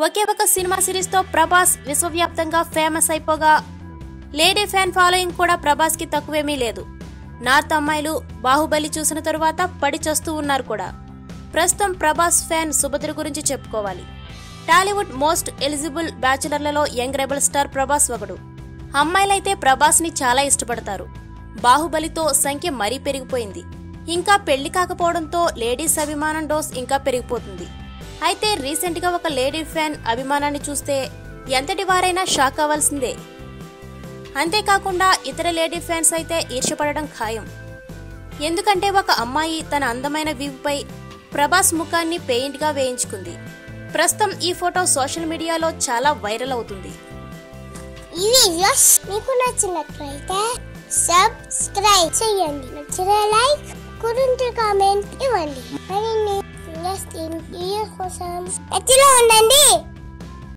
ఒకే ఒక సినిమా సిరీస్తో ప్రభాస్ విశ్వవ్యాప్తంగా ఫేమస్ అయిపోగా లేడీ ఫ్యాన్ ఫాలోయింగ్ కూడా ప్రభాస్కి తక్కువేమీ లేదు. నార్త్ అమ్మాయిలు బాహుబలి చూసిన తరువాత పడిచొస్తూ ఉన్నారు కూడా. ప్రస్తుతం ప్రభాస్ ఫ్యాన్ సుభద్ర గురించి చెప్పుకోవాలి. టాలీవుడ్ మోస్ట్ ఎలిజిబుల్ బ్యాచులర్లలో యంగ్ రెబల్ స్టార్ ప్రభాస్ ఒకడు. అమ్మాయిలైతే ప్రభాస్ని చాలా ఇష్టపడతారు. బాహుబలితో సంఖ్య మరీ పెరిగిపోయింది. ఇంకా పెళ్ళి కాకపోవడంతో లేడీస్ అభిమానం డోస్ ఇంకా పెరిగిపోతుంది. అయితే రీసెంట్గా ఒక లేడీ ఫ్యాన్ అభిమానాన్ని చూస్తే ఎంతటి వారైనా షాక్ అవ్వాల్సిందే. అంతేకాకుండా ఇతర లేడీ ఫ్యాన్స్ అయితే ఈర్షపడడం ఖాయం. ఎందుకంటే ఒక అమ్మాయి తన అందమైన వీపుపై ప్రభాస్ ముఖాన్ని పెయింట్గా వేయించుకుంది. ప్రస్తుతం ఈ ఫోటో సోషల్ మీడియాలో చాలా వైరల్ అవుతుంది. ఈ వీడియోస్ మీకు నచ్చినట్లయితే సబ్స్క్రైబ్ చేయండి. లైక్ కురింటి కామెంట్ ఇవ్వండి. మరిన్ని వీడియోస్ కోసం టచ్లో ఉండండి